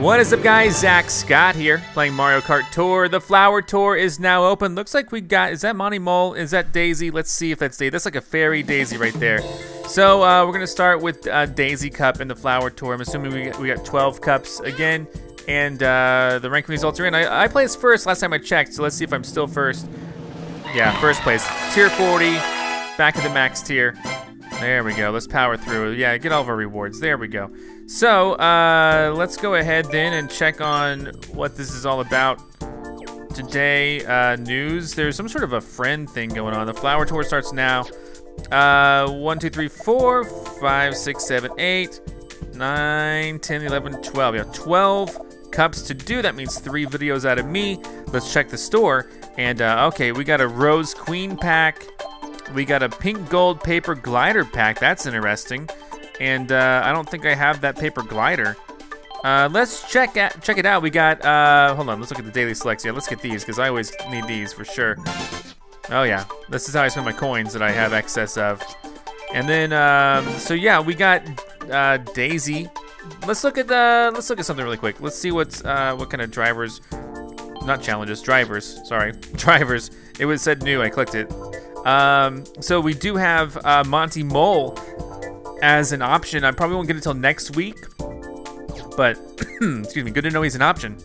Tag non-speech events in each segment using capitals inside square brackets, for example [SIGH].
What is up guys, Zack Scott here, playing Mario Kart Tour. The Flower Tour is now open. Looks like we got, is that Monty Mole? Is that Daisy? Let's see if that's Daisy. That's like a fairy Daisy right there. So uh, we're gonna start with uh, Daisy Cup in the Flower Tour. I'm assuming we we got 12 cups again, and uh, the ranking results are in. I, I placed first last time I checked, so let's see if I'm still first. Yeah, first place. Tier 40, back at the max tier. There we go. Let's power through. Yeah, get all of our rewards. There we go. So, uh, let's go ahead then and check on what this is all about. Today, uh, news. There's some sort of a friend thing going on. The flower tour starts now. Uh, 1, 2, 3, 4, 5, 6, 7, 8, 9, 10, 11, 12. Yeah, 12 cups to do. That means three videos out of me. Let's check the store. And, uh, okay, we got a Rose Queen pack. We got a pink gold paper glider pack. That's interesting. And uh, I don't think I have that paper glider. Uh, let's check at, check it out. We got, uh, hold on, let's look at the daily selects. Yeah, let's get these, because I always need these for sure. Oh yeah, this is how I spend my coins that I have excess of. And then, um, so yeah, we got uh, Daisy. Let's look at the, let's look at something really quick. Let's see what's uh, what kind of drivers, not challenges, drivers. Sorry, [LAUGHS] drivers. It was said new. I clicked it. Um, so we do have uh, Monty Mole as an option. I probably won't get it until next week, but [CLEARS THROAT] excuse me, good to know he's an option.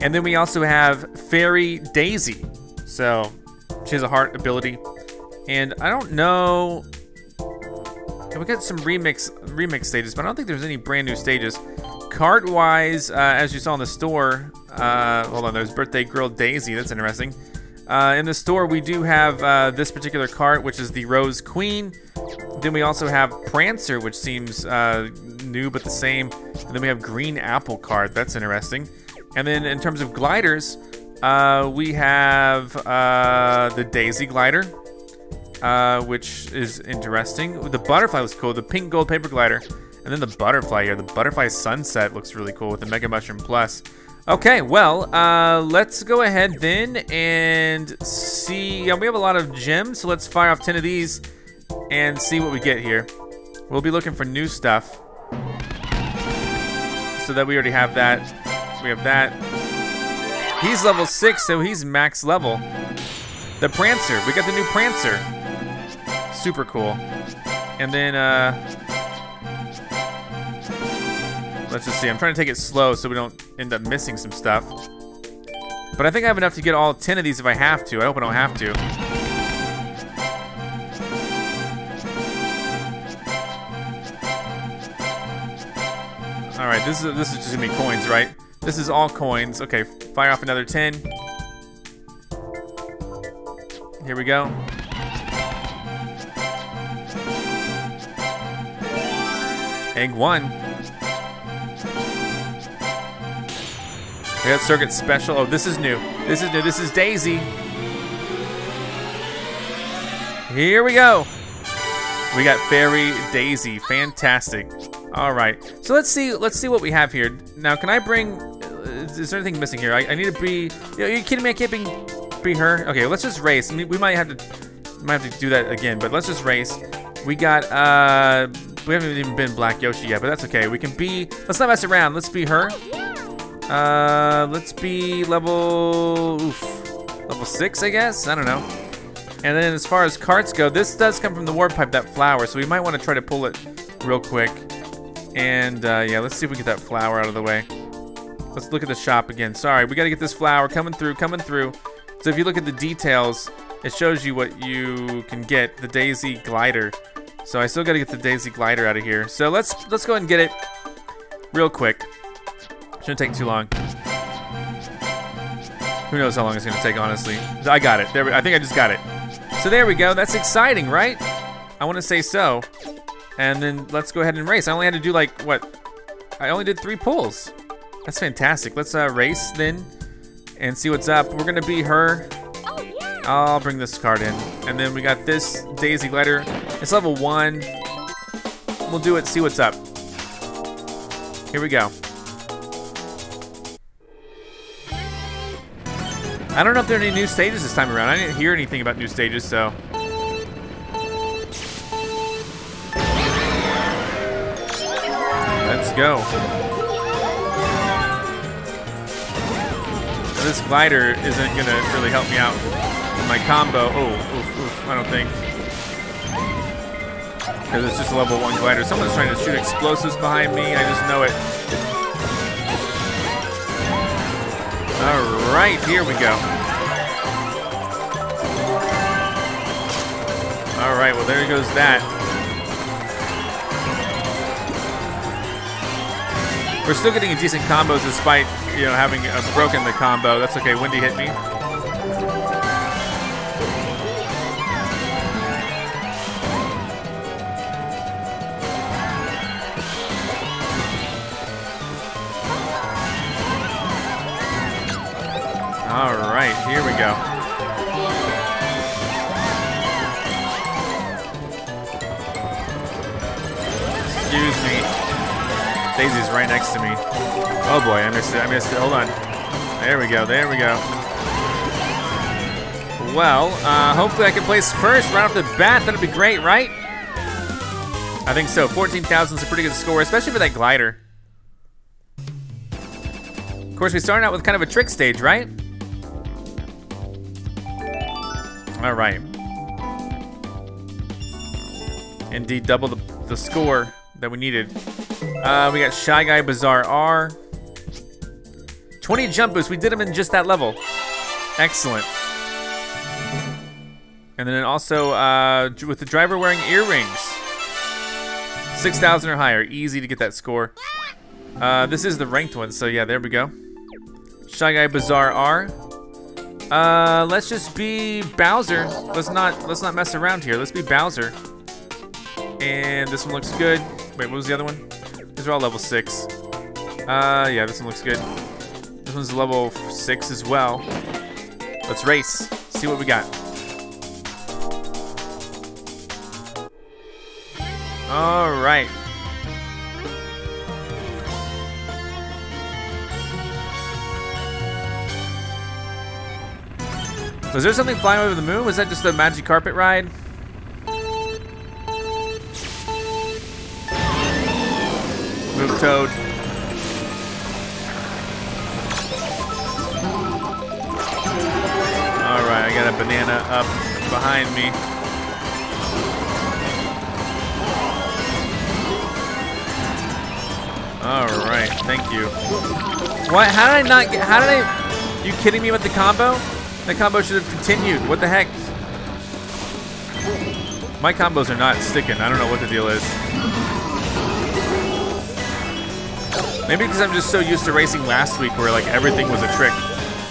And then we also have Fairy Daisy. So she has a heart ability. And I don't know. We got some remix remix stages, but I don't think there's any brand new stages. Cart wise, uh, as you saw in the store, uh, hold on, there's Birthday Girl Daisy. That's interesting. Uh, in the store, we do have uh, this particular cart, which is the Rose Queen. Then we also have Prancer, which seems uh, new but the same. And then we have Green Apple Card. That's interesting. And then in terms of gliders, uh, we have uh, the Daisy glider, uh, which is interesting. The butterfly was cool. The pink gold paper glider. And then the butterfly here. The butterfly sunset looks really cool with the Mega Mushroom Plus. Okay, well, uh, let's go ahead then and see. Yeah, we have a lot of gems, so let's fire off 10 of these and see what we get here. We'll be looking for new stuff. So that we already have that. We have that. He's level 6, so he's max level. The Prancer. We got the new Prancer. Super cool. And then, uh, Let's just see. I'm trying to take it slow so we don't end up missing some stuff. But I think I have enough to get all 10 of these if I have to. I hope I don't have to. This is this is just gonna be coins, right? This is all coins. Okay, fire off another 10. Here we go. Egg one. We got Circuit Special. Oh, this is new. This is new. This is Daisy. Here we go. We got Fairy Daisy. Fantastic. All right. So let's see. Let's see what we have here. Now, can I bring? Is there anything missing here? I, I need to be. You know, are you kidding me? I can't be, be her. Okay, let's just race. I mean, we might have to, might have to do that again. But let's just race. We got. uh We haven't even been Black Yoshi yet, but that's okay. We can be. Let's not mess around. Let's be her. Uh, let's be level, oof, level six, I guess? I don't know. And then as far as carts go, this does come from the warp pipe, that flower, so we might want to try to pull it real quick. And uh, yeah, let's see if we get that flower out of the way. Let's look at the shop again. Sorry, we got to get this flower coming through, coming through. So if you look at the details, it shows you what you can get, the Daisy glider. So I still got to get the Daisy glider out of here. So let's let's go ahead and get it real quick. Shouldn't take too long. Who knows how long it's gonna take, honestly. I got it. There, I think I just got it. So there we go. That's exciting, right? I want to say so. And then let's go ahead and race. I only had to do like, what? I only did three pulls. That's fantastic. Let's uh, race then and see what's up. We're gonna be her. Oh, yeah. I'll bring this card in. And then we got this Daisy Glider. It's level one. We'll do it, see what's up. Here we go. I don't know if there are any new stages this time around. I didn't hear anything about new stages, so. Go. this glider isn't gonna really help me out with my combo. Oh, oof, oof, I don't think. Because it's just a level one glider. Someone's trying to shoot explosives behind me. I just know it. All right, here we go. All right, well there goes that. We're still getting decent combos despite, you know, having broken the combo. That's okay. Wendy hit me. Next to me. Oh boy, I missed it. I missed it. Hold on. There we go. There we go. Well, uh, hopefully I can place first right off the bat. That'd be great, right? I think so. 14,000 is a pretty good score, especially for that glider. Of course, we started out with kind of a trick stage, right? All right. Indeed, double the, the score that we needed. Uh, we got Shy Guy Bazaar R. 20 jump boosts. We did them in just that level. Excellent. And then also uh, with the driver wearing earrings. 6,000 or higher. Easy to get that score. Uh, this is the ranked one, so yeah, there we go. Shy Guy Bazaar R. Uh, let's just be Bowser. Let's not let's not mess around here. Let's be Bowser. And this one looks good. Wait, what was the other one? These are all level six. Uh, yeah, this one looks good. This one's level six as well. Let's race. See what we got. All right. Was there something flying over the moon? Was that just a magic carpet ride? Toad. Alright, I got a banana up behind me. Alright, thank you. What? How did I not get, how did I, you kidding me with the combo? The combo should have continued. What the heck? My combos are not sticking. I don't know what the deal is. Maybe because I'm just so used to racing last week where like everything was a trick.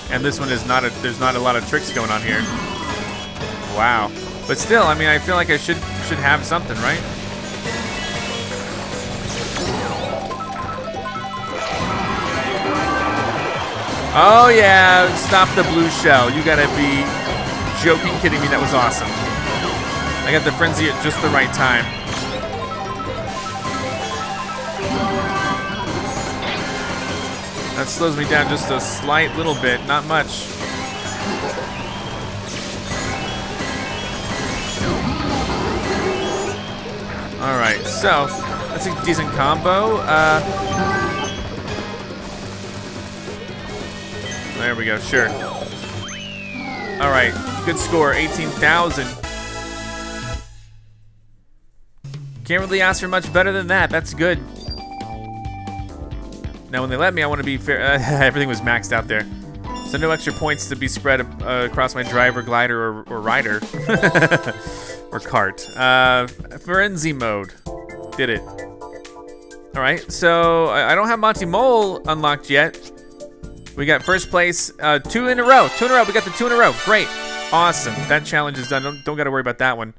And this one is not a, there's not a lot of tricks going on here. Wow. But still, I mean, I feel like I should, should have something, right? Oh yeah, stop the blue shell. You gotta be joking, kidding me. That was awesome. I got the frenzy at just the right time. That slows me down just a slight little bit, not much. All right, so that's a decent combo. Uh, There we go, sure. All right, good score, 18,000. Can't really ask for much better than that. That's good. Now, when they let me, I want to be fair. [LAUGHS] Everything was maxed out there. So no extra points to be spread uh, across my driver, glider, or, or rider. [LAUGHS] or cart. Uh, Frenzy mode. Did it. All right, so I don't have Monty Mole unlocked yet. We got first place, uh, two in a row. Two in a row. We got the two in a row. Great. Awesome. That challenge is done. Don't, don't got to worry about that one.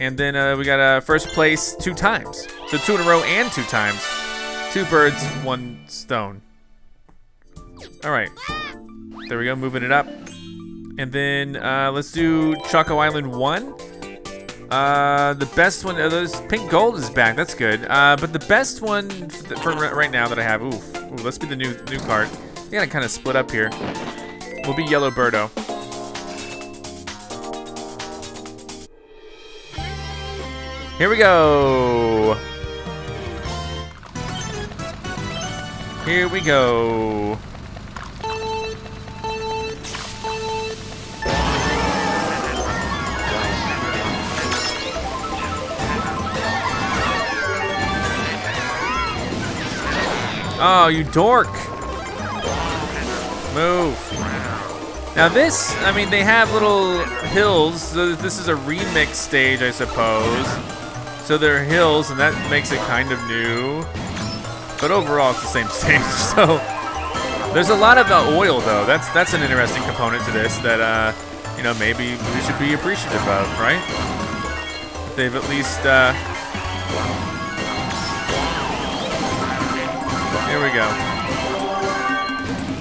And then uh, we got uh, first place two times. So two in a row and two times. Two birds, one stone. All right. There we go. Moving it up. And then uh, let's do Choco Island 1. Uh, the best one, uh, those pink gold is back. That's good. Uh, but the best one for right now that I have, oof, ooh, let's be the new new card. We gotta kind of split up here. We'll be Yellow Birdo. Here we go. Here we go. Oh, you dork! Move. Now this, I mean, they have little hills. So this is a remix stage, I suppose. So there are hills, and that makes it kind of new. But overall, it's the same [LAUGHS] stage. So there's a lot of uh, oil, though. That's that's an interesting component to this that, uh, you know, maybe we should be appreciative of, right? They've at least. Uh... Here we go.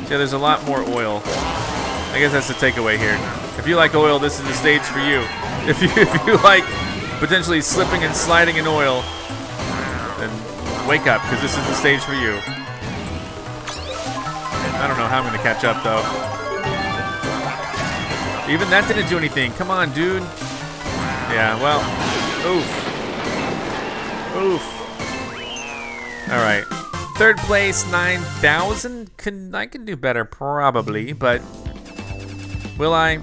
Yeah, there's a lot more oil. I guess that's the takeaway here. If you like oil, this is the stage for you. If you [LAUGHS] if you like potentially slipping and sliding in oil, wake up because this is the stage for you. I don't know how I'm gonna catch up though. Even that didn't do anything. Come on, dude. Yeah, well, oof. Oof. All right. Third place, 9,000. Can I can do better, probably, but will I?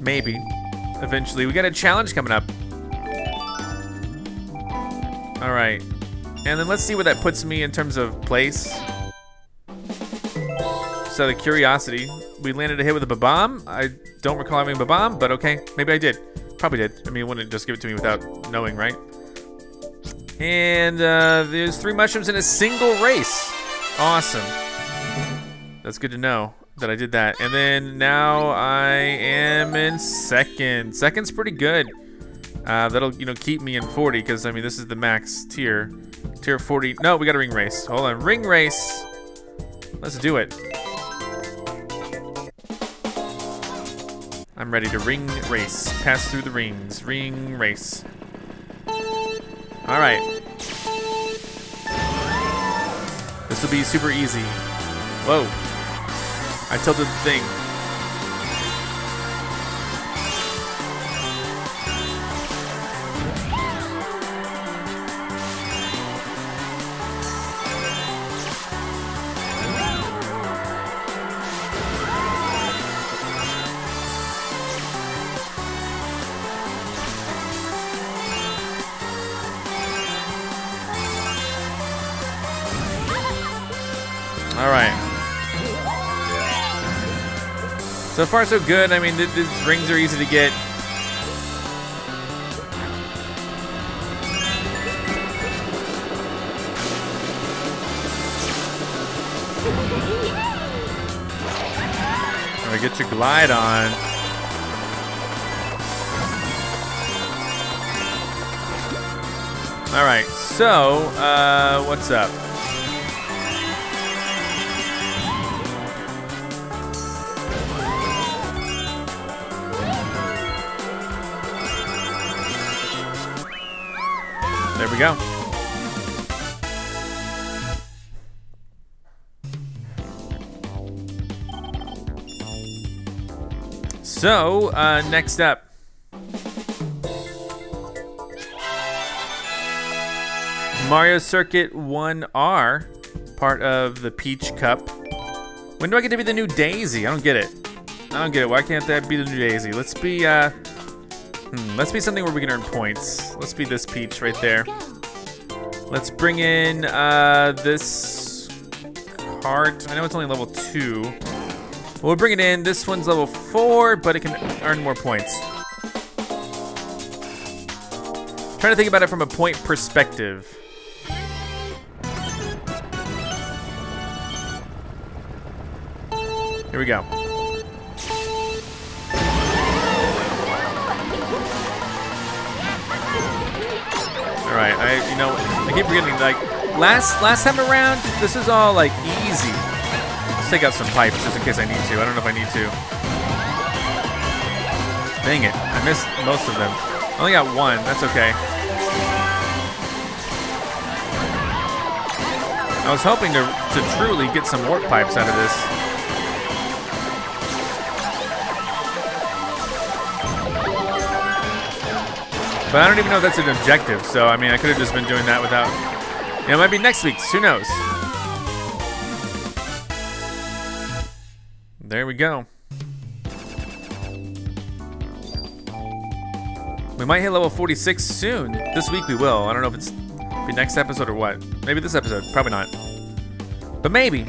Maybe. Eventually. We got a challenge coming up. All right. And then let's see where that puts me in terms of place. So the curiosity. We landed a hit with a Bob-omb. I don't recall having a Bob-omb, but okay. Maybe I did. Probably did. I mean, it wouldn't just give it to me without knowing, right? And uh, there's three mushrooms in a single race. Awesome. That's good to know that I did that. And then now I am in second. Second's pretty good. Uh, that'll, you know, keep me in 40 because, I mean, this is the max tier. Tier 40. No, we got a ring race. Hold on. Ring race. Let's do it. I'm ready to ring race. Pass through the rings. Ring race. All right. This will be super easy. Whoa. I tilted the thing. All right. So far, so good. I mean, th these rings are easy to get. All right, get your glide on. All right, so uh, what's up? We go. So, uh, next up. Mario Circuit 1R, part of the Peach Cup. When do I get to be the new Daisy? I don't get it. I don't get it. Why can't that be the new Daisy? Let's be, uh, Hmm, let's be something where we can earn points. Let's be this peach right there. Let's bring in uh, this cart. I know it's only level two. We'll bring it in. This one's level four, but it can earn more points. Trying to think about it from a point perspective. Here we go. Right, I you know I keep forgetting like last last time around this is all like easy. Let's take out some pipes just in case I need to. I don't know if I need to. Dang it, I missed most of them. I only got one. That's okay. I was hoping to to truly get some warp pipes out of this. But I don't even know if that's an objective, so I mean, I could have just been doing that without. You know, it might be next week's. Who knows? There we go. We might hit level 46 soon. This week we will. I don't know if it's be next episode or what. Maybe this episode. Probably not. But maybe.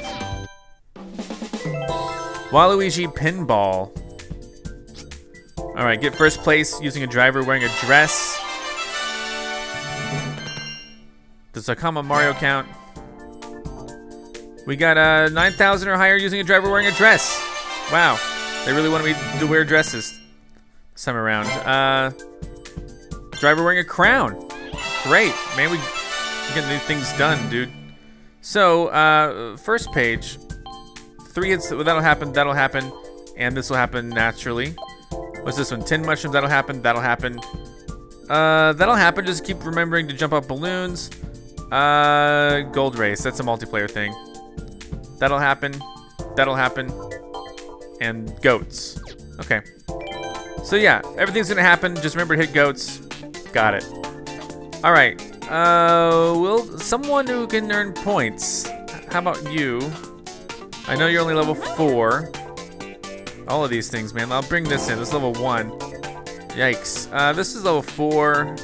Waluigi Pinball. All right, get first place using a driver wearing a dress. Does Akama Mario count? We got uh, 9,000 or higher using a driver wearing a dress. Wow, they really wanted me to wear dresses this time around. Uh, driver wearing a crown. Great, man, we getting these things done, dude. So, uh, first page, three hits, that'll happen, that'll happen, and this will happen naturally. What's this one? 10 mushrooms, that'll happen, that'll happen. Uh, that'll happen, just keep remembering to jump up balloons. Uh, gold race, that's a multiplayer thing. That'll happen, that'll happen, and goats. Okay. So yeah, everything's gonna happen, just remember to hit goats. Got it. All right, uh, will someone who can earn points. How about you? I know you're only level four. All of these things, man. I'll bring this in. This is level one. Yikes. Uh, this is level four.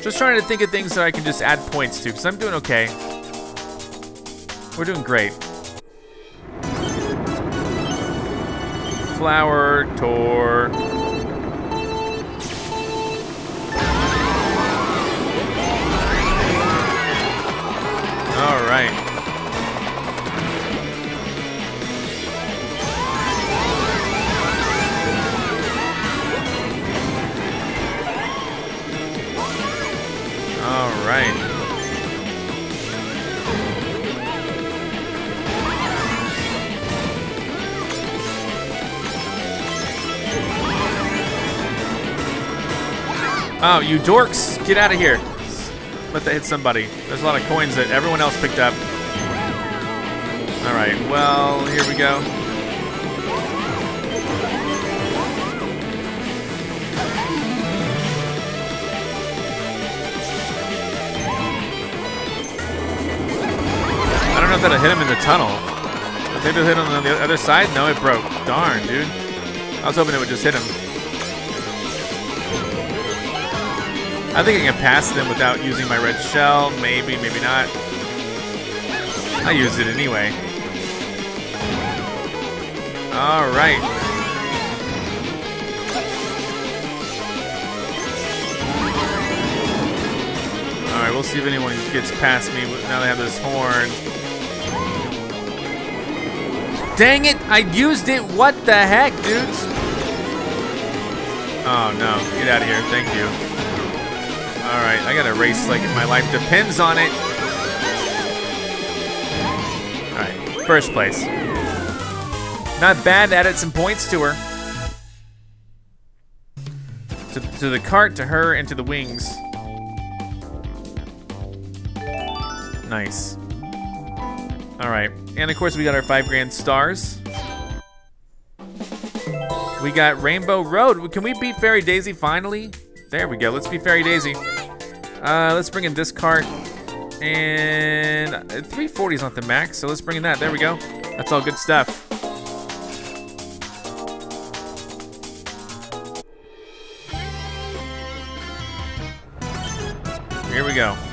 Just trying to think of things that I can just add points to, because I'm doing okay. We're doing great. Flower tour. Oh, you dorks! Get out of here. Let that hit somebody. There's a lot of coins that everyone else picked up. Alright, well, here we go. I don't know if that'll hit him in the tunnel. Maybe it'll hit him on the other side? No, it broke. Darn, dude. I was hoping it would just hit him. I think I can pass them without using my red shell. Maybe, maybe not. I use it anyway. All right. All right, we'll see if anyone gets past me now they have this horn. Dang it, I used it. What the heck, dudes? Oh no, get out of here, thank you. Alright, I gotta race like my life depends on it. Alright, first place. Not bad, added some points to her. To, to the cart, to her, and to the wings. Nice. Alright, and of course we got our five grand stars. We got Rainbow Road. Can we beat Fairy Daisy finally? There we go, let's beat Fairy Daisy. Uh, let's bring in this cart. And 340 is not the max, so let's bring in that. There we go. That's all good stuff. Here we go.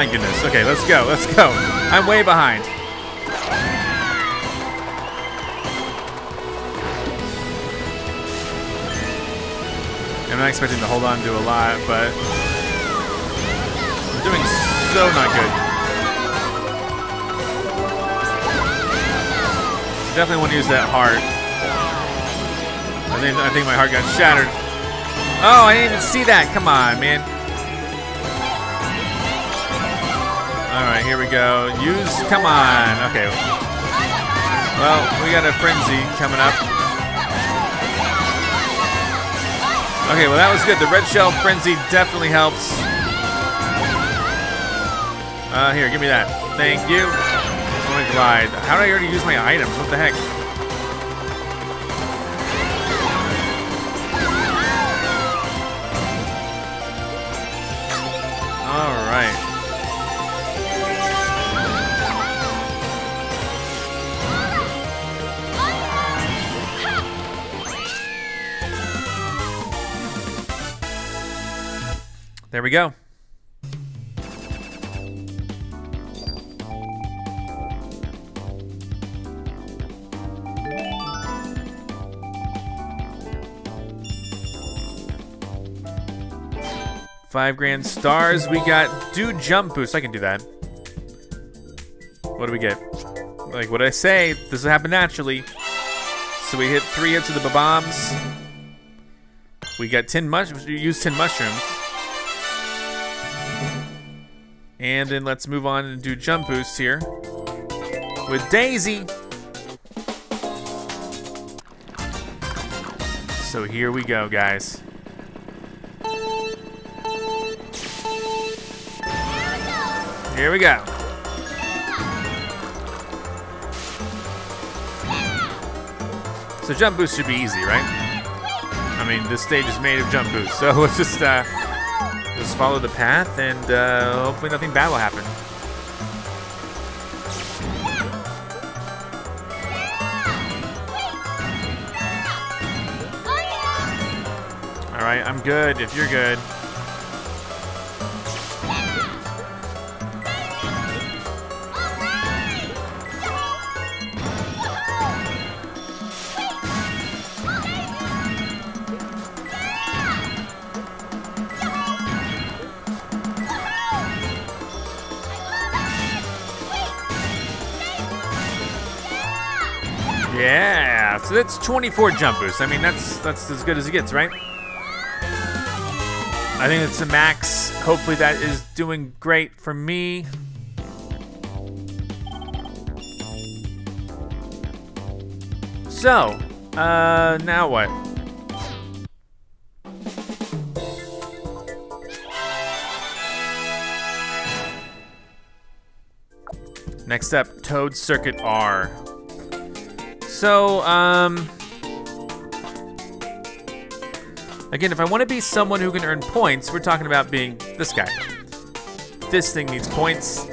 My goodness. Okay, let's go. Let's go. I'm way behind. I'm not expecting to hold on to a lot, but I'm doing so not good. Definitely want to use that heart. I think I think my heart got shattered. Oh, I didn't even see that. Come on, man. All right, here we go. Use, come on. Okay. Well, we got a frenzy coming up. Okay, well that was good. The red shell frenzy definitely helps. Uh, here, give me that. Thank you. Glide. How did I already use my items? What the heck? There we go. Five grand stars. We got do jump boost. I can do that. What do we get? Like what I say? This will happen naturally. So we hit three hits of the bombs. We got 10 mushrooms. Use 10 mushrooms. And then let's move on and do jump boosts here with Daisy. So here we go, guys. Here we go. So jump boost should be easy, right? I mean, this stage is made of jump boost, so [LAUGHS] let's just uh, just follow the path, and uh, hopefully nothing bad will happen. All right, I'm good if you're good. 24 jump boosts. I mean, that's that's as good as it gets, right? I think it's a max. Hopefully that is doing great for me. So, uh, now what? Next up, Toad Circuit R. So, um... Again, if I want to be someone who can earn points, we're talking about being this guy. This thing needs points.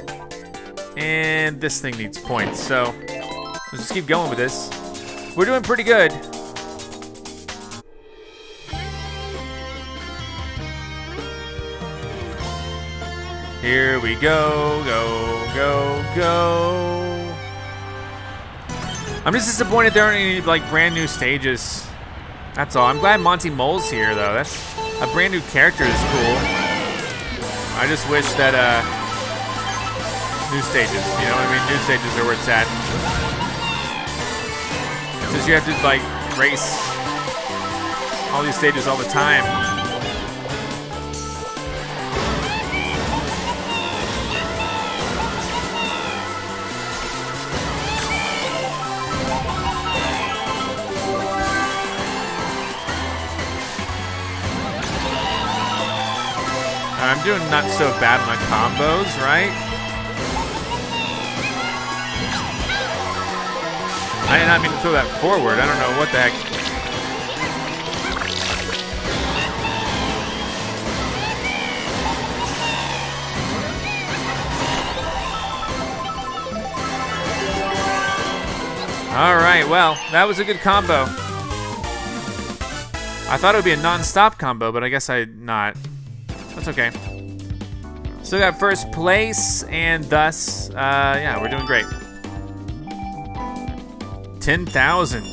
And this thing needs points. So, let's just keep going with this. We're doing pretty good. Here we go, go, go, go. I'm just disappointed there aren't any like brand new stages. That's all. I'm glad Monty Mole's here though. That's a brand new character is cool. I just wish that uh new stages, you know what I mean? New stages are where it's at. Since you have to like race all these stages all the time. Doing not so bad the combos, right? I did not mean to throw that forward. I don't know what the heck. All right, well, that was a good combo. I thought it would be a non-stop combo, but I guess I not. That's okay. Still got first place, and thus, uh, yeah, we're doing great. 10,000.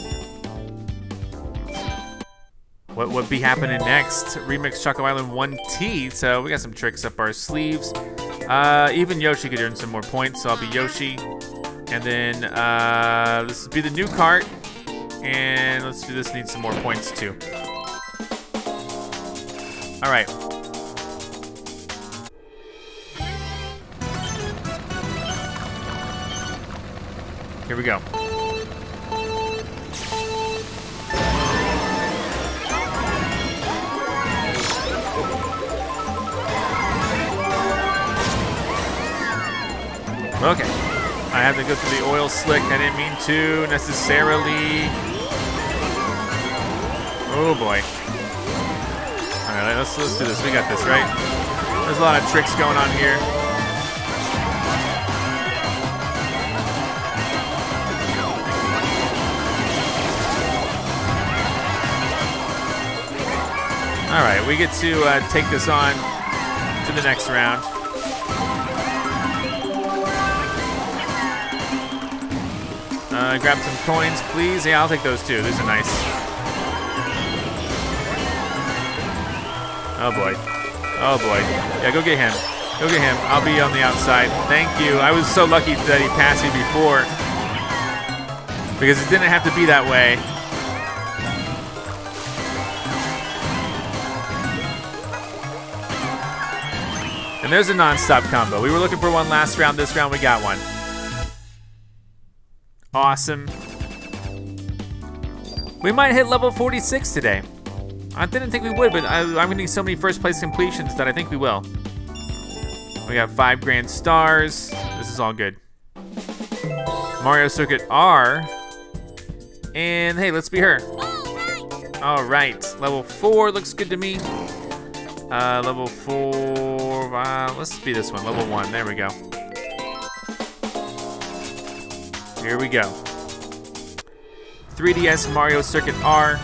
What would be happening next? Remix Choco Island 1T, so we got some tricks up our sleeves. Uh, even Yoshi could earn some more points, so I'll be Yoshi. And then, uh, this will be the new cart. And let's do this, needs some more points too. All right. Here we go. Okay. I have to go through the oil slick. I didn't mean to necessarily. Oh boy. All right, let's let's do this. We got this, right? There's a lot of tricks going on here. All right, we get to uh, take this on to the next round. Uh, grab some coins, please. Yeah, I'll take those too. These are nice. Oh boy. Oh boy. Yeah, go get him. Go get him. I'll be on the outside. Thank you. I was so lucky that he passed me before. Because it didn't have to be that way. And there's a non-stop combo. We were looking for one last round. This round we got one. Awesome. We might hit level 46 today. I didn't think we would, but I, am getting so many first place completions that I think we will. We got five grand stars. This is all good. Mario Circuit R. And hey, let's be her. All right, level four looks good to me. Uh, level four, uh, let's be this one, level one, there we go. Here we go. 3DS Mario Circuit R.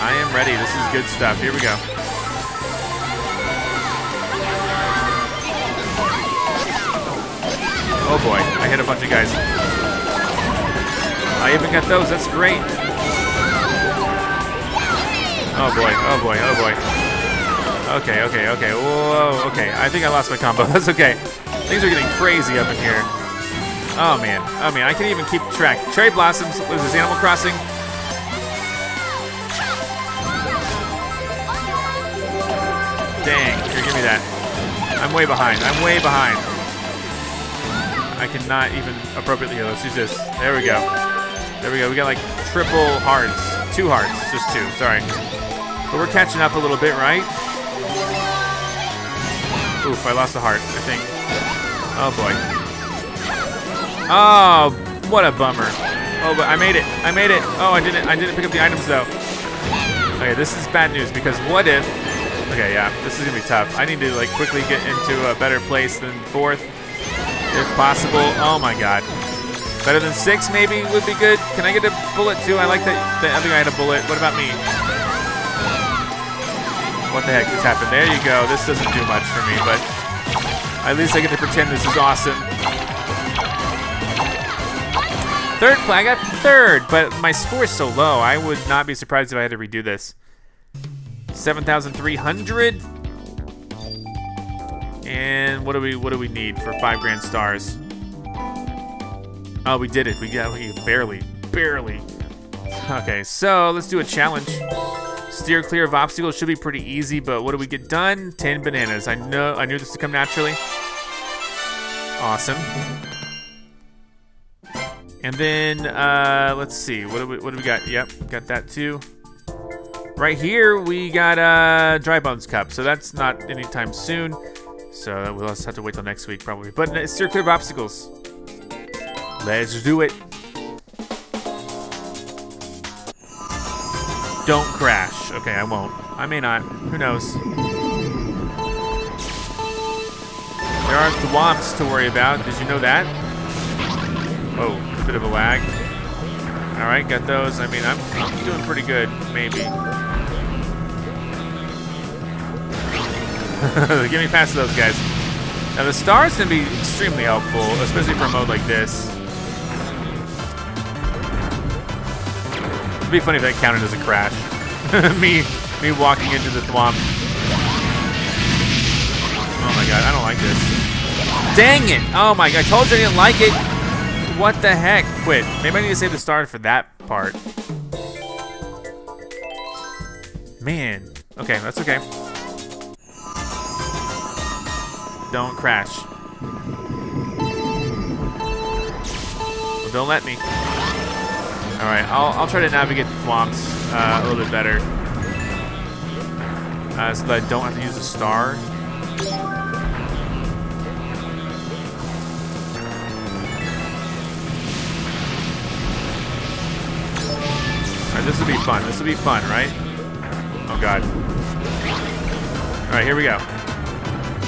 I am ready, this is good stuff, here we go. Oh boy, I hit a bunch of guys. I even got those. That's great. Oh boy. Oh boy. Oh boy. Okay. Okay. Okay. Whoa. Okay. I think I lost my combo. [LAUGHS] That's okay. Things are getting crazy up in here. Oh man. Oh man. I can't even keep track. Cherry blossoms. This? Animal Crossing. Dang. Here, give me that. I'm way behind. I'm way behind. I cannot even appropriately. Use this. There we go. There we go. We got like triple hearts. Two hearts. Just two. Sorry. But we're catching up a little bit, right? Oof, I lost a heart, I think. Oh, boy. Oh, what a bummer. Oh, but I made it. I made it. Oh, I didn't I didn't pick up the items, though. Okay, this is bad news, because what if... Okay, yeah, this is going to be tough. I need to, like, quickly get into a better place than fourth, if possible. Oh, my God. Better than six, maybe, would be good. Can I get a bullet, too? I like that the other guy had a bullet. What about me? What the heck just happened? There you go. This doesn't do much for me, but at least I get to pretend this is awesome. Third play, I got third, but my score is so low. I would not be surprised if I had to redo this. 7,300. And what do we what do we need for five grand stars? Oh, we did it. We got we barely, barely. Okay, so let's do a challenge. Steer clear of obstacles should be pretty easy, but what do we get done? 10 bananas. I know I knew this would come naturally. Awesome. And then uh, let's see. What do we what do we got? Yep, got that too. Right here we got a uh, dry bones cup, so that's not anytime soon. So we'll just have to wait till next week probably. But steer clear of obstacles. Let's do it. Don't crash. Okay, I won't. I may not. Who knows? There aren't thwomps to worry about. Did you know that? Oh, a bit of a lag. All right, got those. I mean, I'm, I'm doing pretty good, maybe. [LAUGHS] Give me past those guys. Now the stars can be extremely helpful, especially for a mode like this. It'd be funny if that counted as a crash. [LAUGHS] me, me walking into the thwomp. Oh my god, I don't like this. Dang it! Oh my god, I told you I didn't like it. What the heck? Quit. Maybe I need to save the star for that part. Man. Okay, that's okay. Don't crash. Don't let me. All right, I'll, I'll try to navigate the thwomps uh, a little bit better. uh, so that I don't have to use a star. Alright, this will be fun. This will be fun, right? Oh god. Alright, here we go.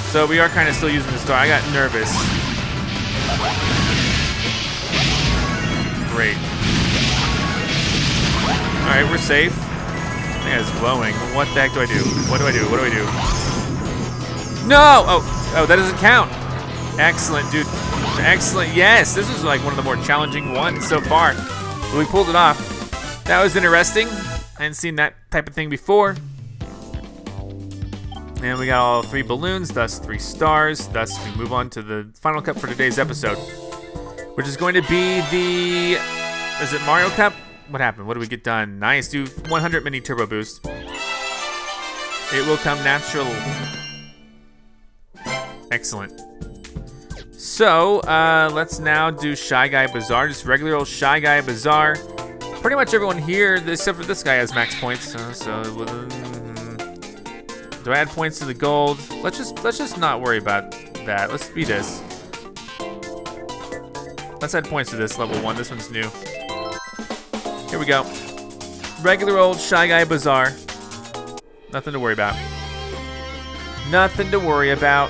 So we are kind of still using the star. I got nervous. Great. Alright, we're safe. Think it's glowing. What the heck do I do? What do I do? What do I do? No! Oh, oh, that doesn't count. Excellent, dude. Excellent. Yes, this is like one of the more challenging ones so far. But we pulled it off. That was interesting. I hadn't seen that type of thing before. And we got all three balloons, thus three stars. Thus, we move on to the final cup for today's episode, which is going to be the. Is it Mario Cup? What happened? What did we get done? Nice. Do 100 mini turbo boost. It will come natural. Excellent. So, uh, let's now do Shy Guy Bazaar. Just regular old Shy Guy Bazaar. Pretty much everyone here, except for this guy, has max points. Uh, so, mm, do I add points to the gold? Let's just let's just not worry about that. Let's be this. Let's add points to this level one. This one's new. Here we go. Regular old Shy Guy Bazaar. Nothing to worry about. Nothing to worry about.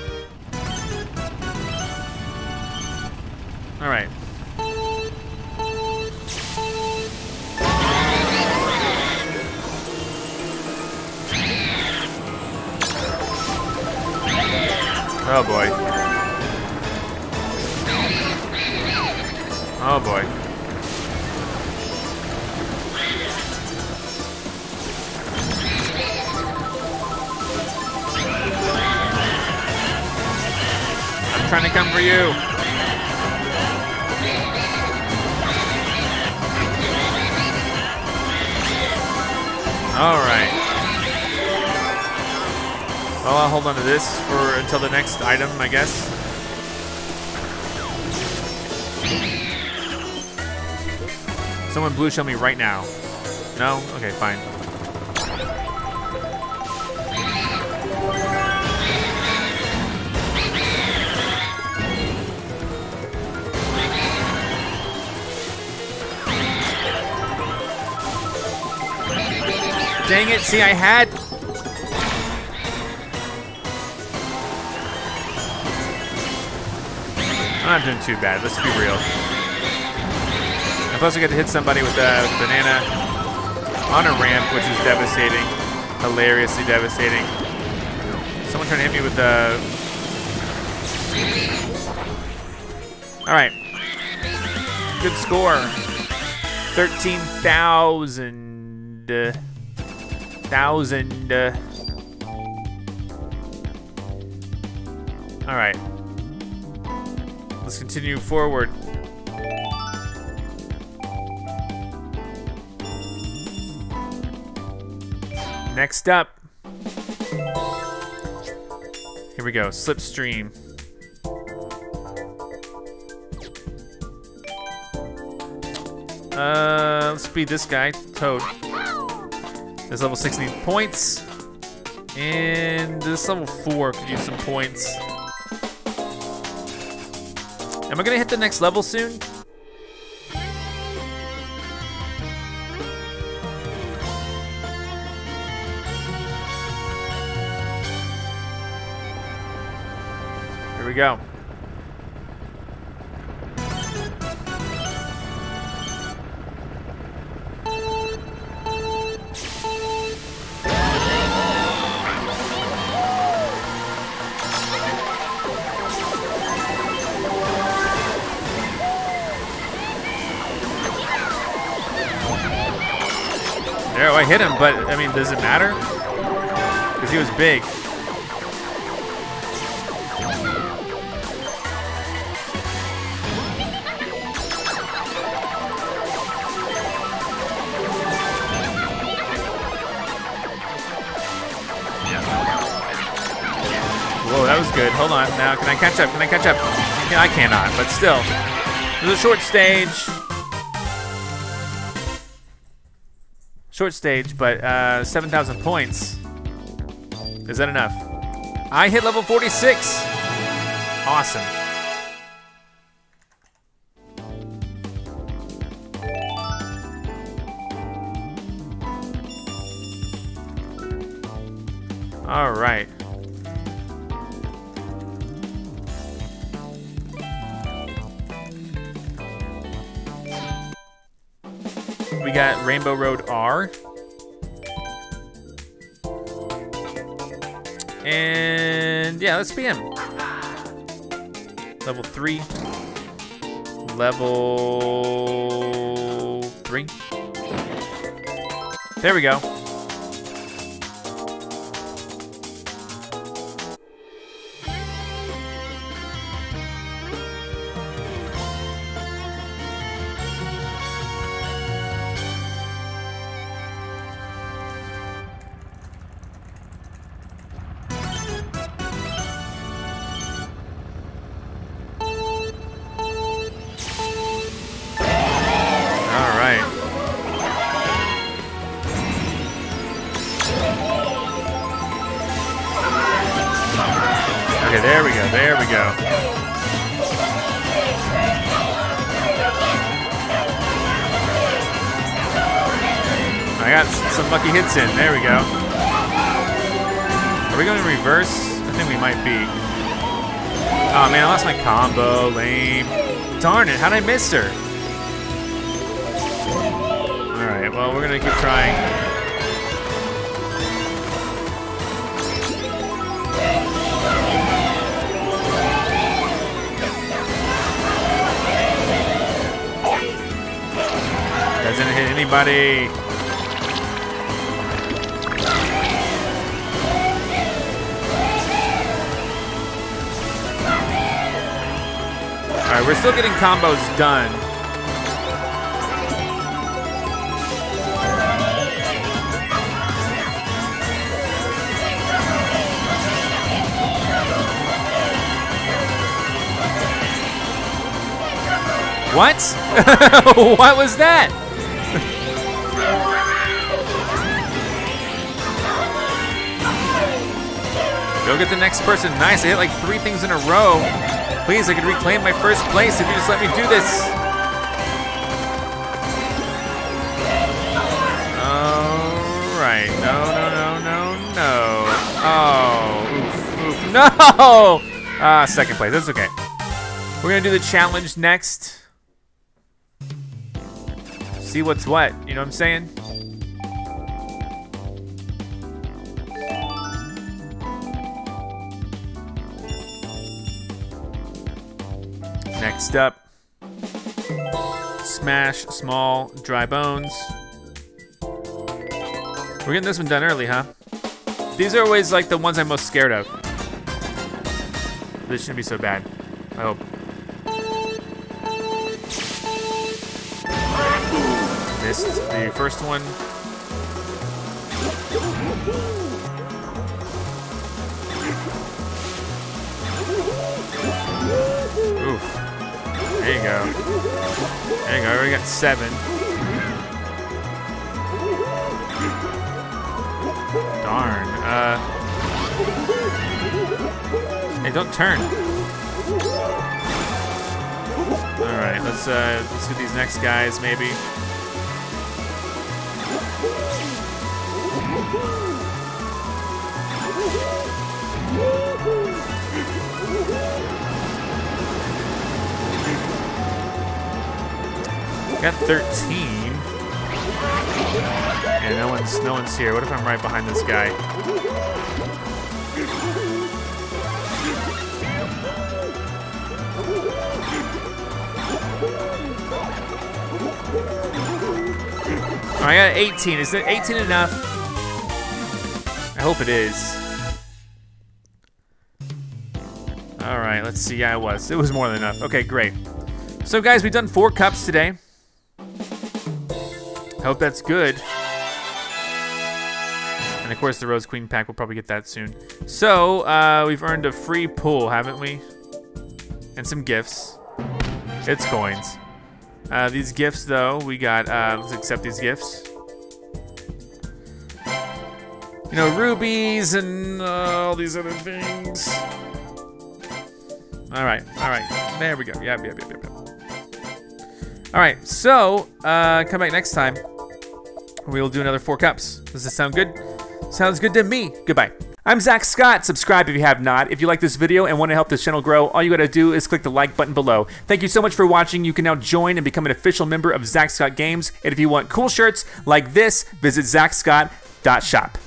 All right. Oh boy. Oh boy. Trying to come for you. All right. Well, I'll hold on to this for until the next item, I guess. Someone blue shell me right now. No? Okay, fine. Dang it, see I had... I'm not doing too bad, let's be real. And plus I get to hit somebody with a banana on a ramp, which is devastating. Hilariously devastating. Someone trying to hit me with a... Alright. Good score. 13,000 thousand. Uh... All right. Let's continue forward. Next up. Here we go, Slipstream. Uh, let's beat this guy, Toad. This level 16 points. And this level 4 could use some points. Am I gonna hit the next level soon? Here we go. Hit him, but I mean, does it matter? Because he was big. Whoa, that was good. Hold on. Now, can I catch up? Can I catch up? I cannot, but still. It was a short stage. Short stage, but uh, 7,000 points. Is that enough? I hit level 46. Awesome. We got Rainbow Road R. And yeah, let's be him. Level three. Level three. There we go. In. There we go. Are we going in reverse? I think we might be. Oh man, I lost my combo. Lame. Darn it, how'd I miss her? Alright, well, we're gonna keep trying. Doesn't hit anybody. We're still getting combos done. What? [LAUGHS] what was that? Go get the next person. Nice. I hit like three things in a row. Please, I can reclaim my first place if you just let me do this. All right. No, no, no, no, no. Oh, oof, oof. [LAUGHS] No! Ah, second place. That's okay. We're gonna do the challenge next. See what's what. You know what I'm saying? Next up, smash small dry bones. We're getting this one done early, huh? These are always like the ones I'm most scared of. This shouldn't be so bad. I hope. Missed the first one. There you go. There you go. I already got seven. Darn. Uh. Hey, don't turn. All right. Let's uh, let's get these next guys maybe. Got 13. Yeah, no one's no one's here. What if I'm right behind this guy? Oh, I got 18. Is it 18 enough? I hope it is. All right, let's see. Yeah, it was. It was more than enough. Okay, great. So, guys, we've done four cups today. I hope that's good. And of course, the Rose Queen pack, we'll probably get that soon. So, uh, we've earned a free pool, haven't we? And some gifts. It's coins. Uh, these gifts, though, we got, uh, let's accept these gifts. you know, rubies and uh, all these other things. All right, all right. There we go. Yep, yep, yep, yep. yep. All right, so uh, come back next time. We'll do another four cups. Does this sound good? Sounds good to me. Goodbye. I'm Zack Scott. Subscribe if you have not. If you like this video and want to help this channel grow, all you gotta do is click the like button below. Thank you so much for watching. You can now join and become an official member of Zack Scott Games. And if you want cool shirts like this, visit zackscott.shop.